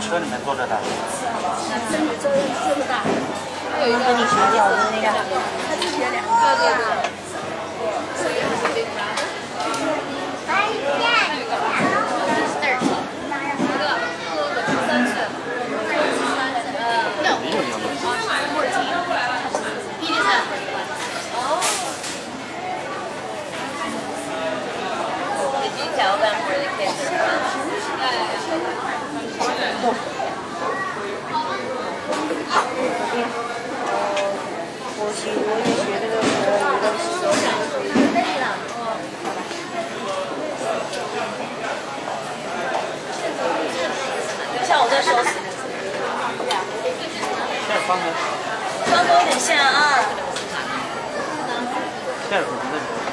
车里面坐着的。这这么大，还有一个你学掉的那个，他自己两个。对对对。tell them where the kids are from. 好。我练，呃，我先，我学个，了，等下我再收拾。线放开。放点啊。我。